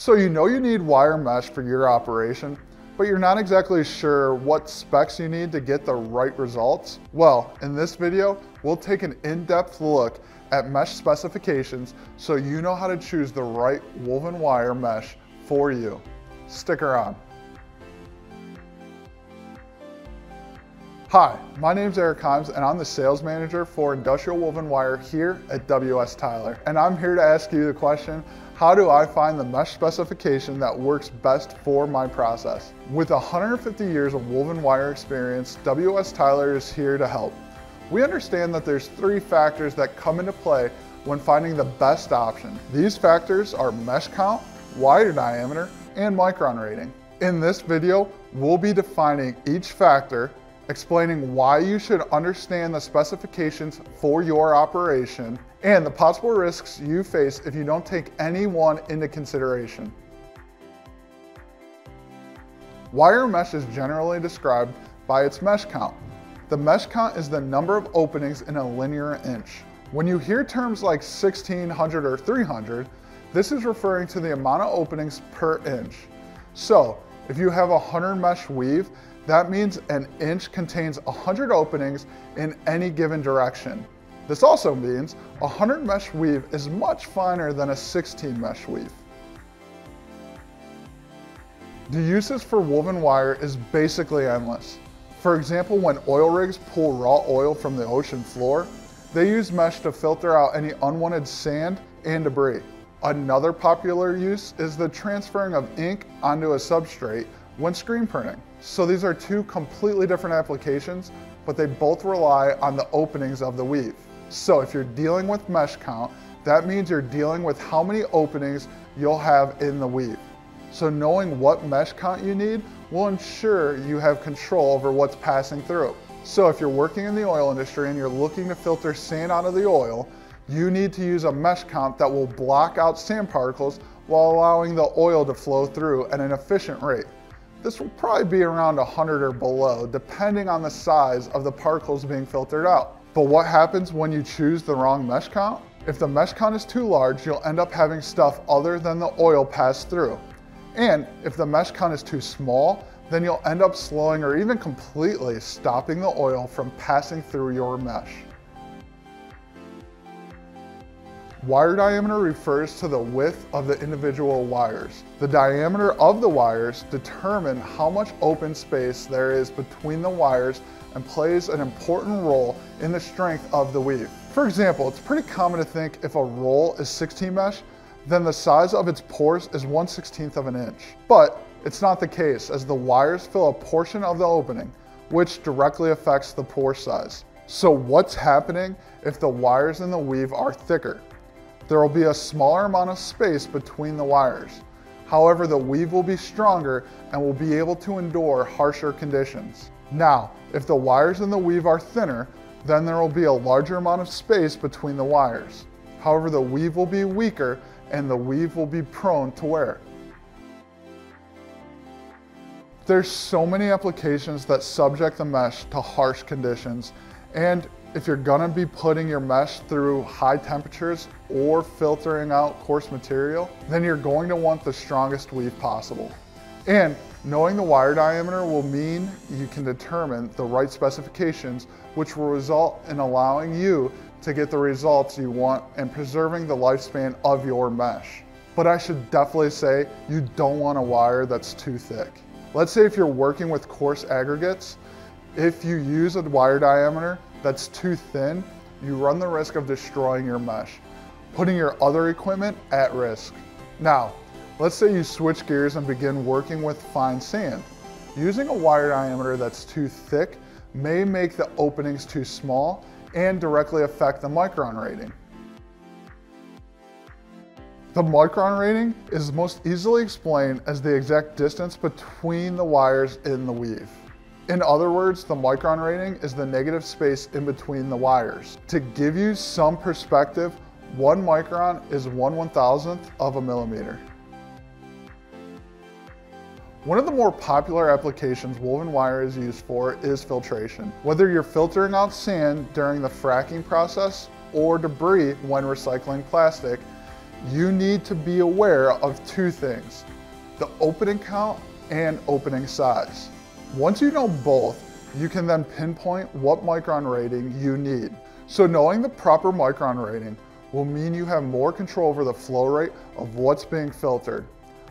So you know you need wire mesh for your operation, but you're not exactly sure what specs you need to get the right results? Well, in this video, we'll take an in-depth look at mesh specifications so you know how to choose the right woven wire mesh for you. Stick around. Hi, my name is Eric Himes and I'm the sales manager for Industrial Woven Wire here at WS Tyler. And I'm here to ask you the question, how do I find the mesh specification that works best for my process? With 150 years of woven wire experience, WS Tyler is here to help. We understand that there's three factors that come into play when finding the best option. These factors are mesh count, wire diameter, and micron rating. In this video, we'll be defining each factor explaining why you should understand the specifications for your operation and the possible risks you face if you don't take any one into consideration. Wire mesh is generally described by its mesh count. The mesh count is the number of openings in a linear inch. When you hear terms like 1600 or 300, this is referring to the amount of openings per inch. So, if you have a 100 mesh weave, that means an inch contains 100 openings in any given direction. This also means a 100 mesh weave is much finer than a 16 mesh weave. The uses for woven wire is basically endless. For example, when oil rigs pull raw oil from the ocean floor, they use mesh to filter out any unwanted sand and debris. Another popular use is the transferring of ink onto a substrate when screen printing. So these are two completely different applications, but they both rely on the openings of the weave. So if you're dealing with mesh count, that means you're dealing with how many openings you'll have in the weave. So knowing what mesh count you need will ensure you have control over what's passing through. So if you're working in the oil industry and you're looking to filter sand out of the oil, you need to use a mesh count that will block out sand particles while allowing the oil to flow through at an efficient rate. This will probably be around 100 or below, depending on the size of the particles being filtered out. But what happens when you choose the wrong mesh count? If the mesh count is too large, you'll end up having stuff other than the oil pass through. And if the mesh count is too small, then you'll end up slowing or even completely stopping the oil from passing through your mesh. Wire diameter refers to the width of the individual wires. The diameter of the wires determine how much open space there is between the wires and plays an important role in the strength of the weave. For example, it's pretty common to think if a roll is 16 mesh, then the size of its pores is 1 16th of an inch. But it's not the case as the wires fill a portion of the opening, which directly affects the pore size. So what's happening if the wires in the weave are thicker? There will be a smaller amount of space between the wires. However, the weave will be stronger and will be able to endure harsher conditions. Now, if the wires in the weave are thinner, then there will be a larger amount of space between the wires. However, the weave will be weaker and the weave will be prone to wear. There's so many applications that subject the mesh to harsh conditions and if you're gonna be putting your mesh through high temperatures or filtering out coarse material, then you're going to want the strongest weave possible. And knowing the wire diameter will mean you can determine the right specifications, which will result in allowing you to get the results you want and preserving the lifespan of your mesh. But I should definitely say you don't want a wire that's too thick. Let's say if you're working with coarse aggregates, if you use a wire diameter that's too thin, you run the risk of destroying your mesh, putting your other equipment at risk. Now, let's say you switch gears and begin working with fine sand. Using a wire diameter that's too thick may make the openings too small and directly affect the micron rating. The micron rating is most easily explained as the exact distance between the wires in the weave. In other words, the micron rating is the negative space in between the wires. To give you some perspective, one micron is one one thousandth of a millimeter. One of the more popular applications woven wire is used for is filtration. Whether you're filtering out sand during the fracking process or debris when recycling plastic, you need to be aware of two things, the opening count and opening size. Once you know both, you can then pinpoint what micron rating you need. So knowing the proper micron rating will mean you have more control over the flow rate of what's being filtered.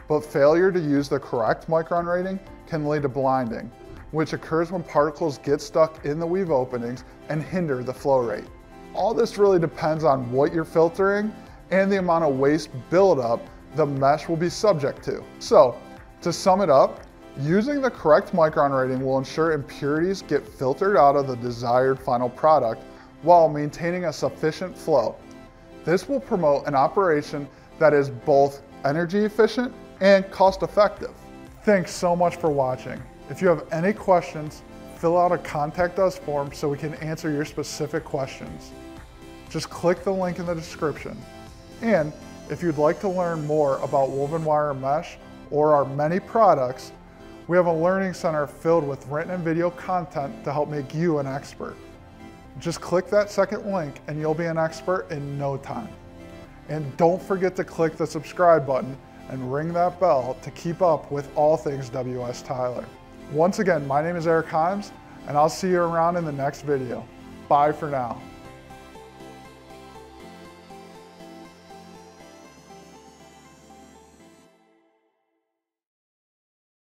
But failure to use the correct micron rating can lead to blinding, which occurs when particles get stuck in the weave openings and hinder the flow rate. All this really depends on what you're filtering and the amount of waste buildup the mesh will be subject to. So, to sum it up, using the correct micron rating will ensure impurities get filtered out of the desired final product while maintaining a sufficient flow. This will promote an operation that is both energy efficient and cost effective. Thanks so much for watching. If you have any questions, fill out a contact us form so we can answer your specific questions. Just click the link in the description. And if you'd like to learn more about woven wire mesh or our many products, we have a learning center filled with written and video content to help make you an expert. Just click that second link and you'll be an expert in no time. And don't forget to click the subscribe button and ring that bell to keep up with all things WS Tyler. Once again, my name is Eric Himes and I'll see you around in the next video. Bye for now.